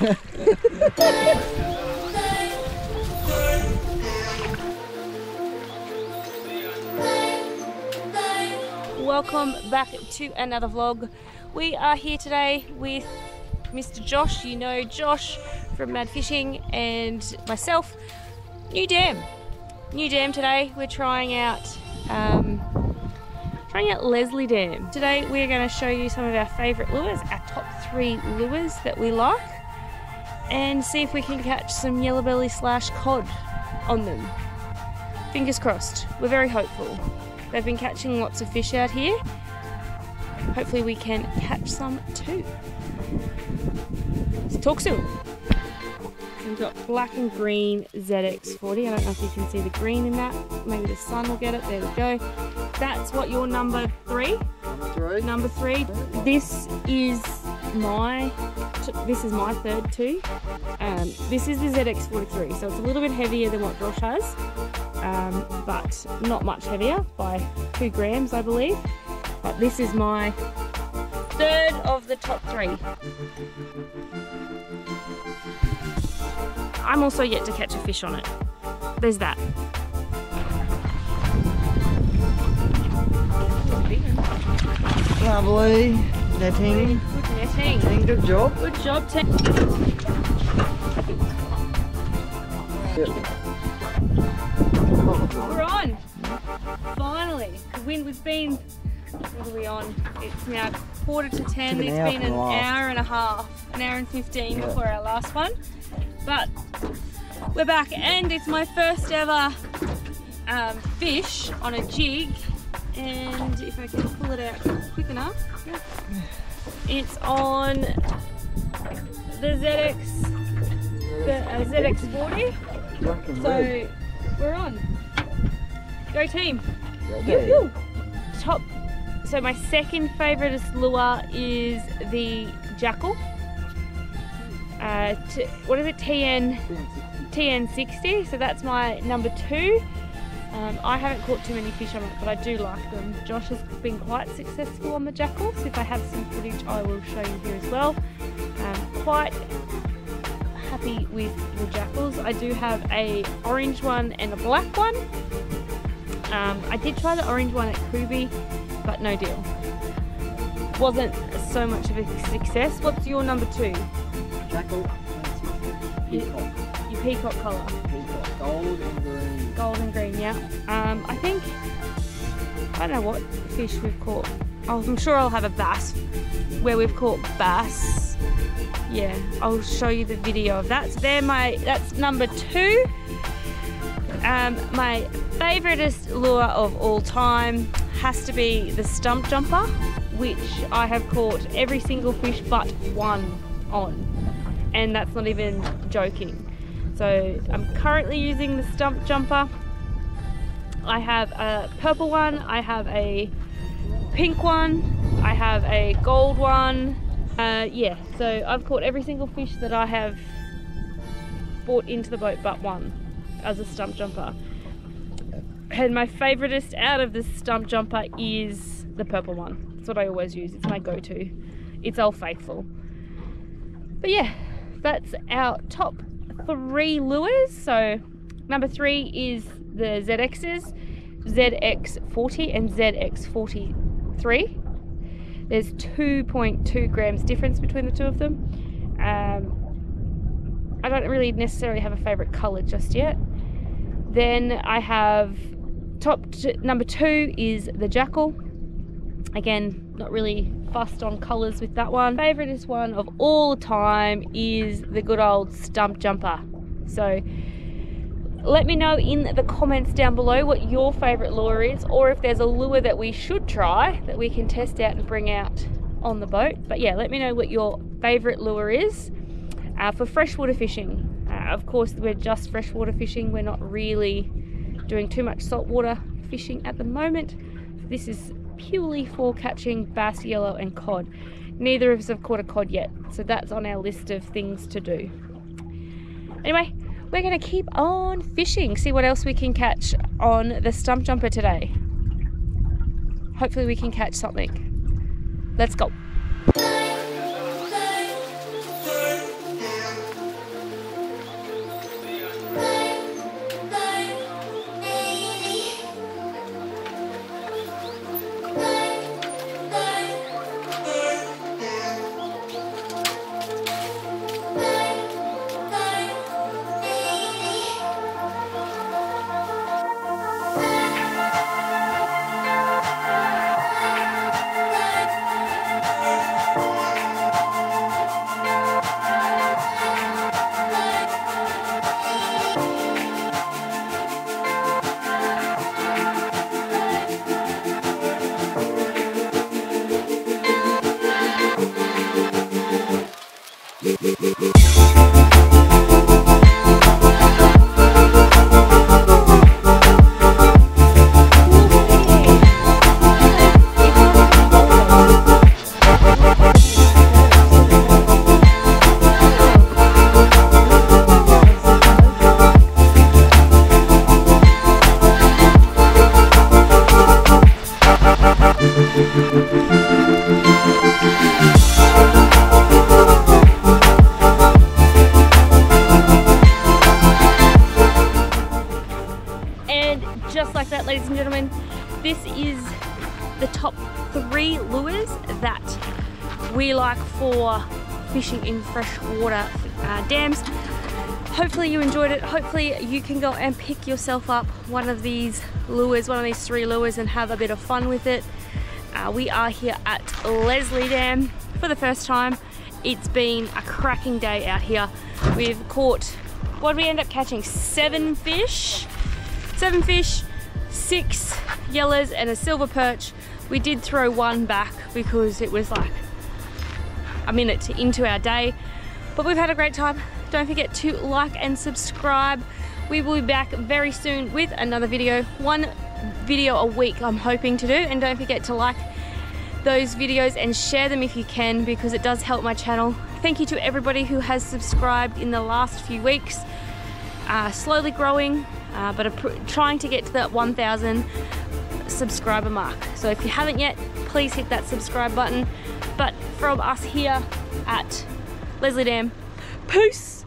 Welcome back to another vlog. We are here today with Mr. Josh. You know Josh from Mad Fishing and myself. New dam. New dam today. We're trying out um, trying out Leslie Dam. Today we're going to show you some of our favourite lures, our top three lures that we like and see if we can catch some yellow belly slash cod on them. Fingers crossed. We're very hopeful. They've been catching lots of fish out here. Hopefully we can catch some too. Let's talk soon. We've got black and green ZX40. I don't know if you can see the green in that. Maybe the sun will get it. There we go. That's what your number three? Three. Number three. This is my this is my third too. Um, this is the ZX43, so it's a little bit heavier than what Josh has, um, but not much heavier by two grams, I believe. But this is my third of the top three. I'm also yet to catch a fish on it. There's that. Lovely. Netting. Good netting. Netting, good job. Good job, Tim. We're on. Finally. The wind was been, what are we on? It's now quarter to ten. Took an It's hour been an hour and a half, an hour and 15 Yeah. before our last one. But we're back and it's my first ever um, fish on a jig. And if I can pull it out quick enough, it's on the ZX, the uh, ZX40. So we're on. Go team. Top. So my second favourite lure is the Jackall. Uh, t- what is it? TN TN60. So that's my number two. Um, I haven't caught too many fish on it, but I do like them. Josh has been quite successful on the Jackalls. If I have some footage, I will show you here as well. Um, quite happy with the Jackalls. I do have a orange one and a black one. Um, I did try the orange one at Cooby, but no deal. Wasn't so much of a success. What's your number two? Jackall. Peacock. Your peacock colour. Peacock. Gold and green. Gold yeah. Um, I think, I don't know what fish we've caught. Oh, I'm sure I'll have a bass where we've caught bass. Yeah, I'll show you the video of that. So they're my, that's number two. Um, my favouriteest lure of all time has to be the stump jumper, which I have caught every single fish but one on. And that's not even joking. So I'm currently using the stump jumper. I have a purple one, I have a pink one, I have a gold one. Uh, yeah, so I've caught every single fish that I have brought into the boat but one as a stump jumper. And my favouriteest out of the stump jumper is the purple one. That's what I always use. It's my go-to. It's Old Faithful. But yeah, that's our top three lures. So number three is the ZXs, ZX40 and ZX43. There's 2.2 grams difference between the two of them. Um, I don't really necessarily have a favourite colour just yet. Then I have top number two is the Jackall. Again, not really fussed on colours with that one. Favouriteest one of all time is the good old Stump Jumper. So let me know in the comments down below what your favourite lure is, or if there's a lure that we should try that we can test out and bring out on the boat. But yeah, let me know what your favourite lure is uh, for freshwater fishing. Uh, of course, we're just freshwater fishing, we're not really doing too much saltwater fishing at the moment. This is purely for catching bass, yellow, and cod. Neither of us have caught a cod yet, so that's on our list of things to do. Anyway, we're going to keep on fishing, see what else we can catch on the stump jumper today. Hopefully, we can catch something. Let's go. And just like that, ladies and gentlemen, this is the top three lures that we like for fishing in freshwater uh, dams. Hopefully you enjoyed it. Hopefully you can go and pick yourself up one of these lures, one of these three lures and have a bit of fun with it. Uh, we are here at Leslie Dam for the first time. It's been a cracking day out here. We've caught, what did we end up catching? Seven fish seven fish, six yellows and a silver perch. We did throw one back because it was like a minute into our day, but we've had a great time. Don't forget to like and subscribe. We will be back very soon with another video, one video a week I'm hoping to do, and don't forget to like those videos and share them if you can because it does help my channel. Thank you to everybody who has subscribed in the last few weeks. Uh, slowly growing, uh, but trying to get to that 1,000 subscriber mark. So if you haven't yet, please hit that subscribe button. But from us here at Leslie Dam, peace!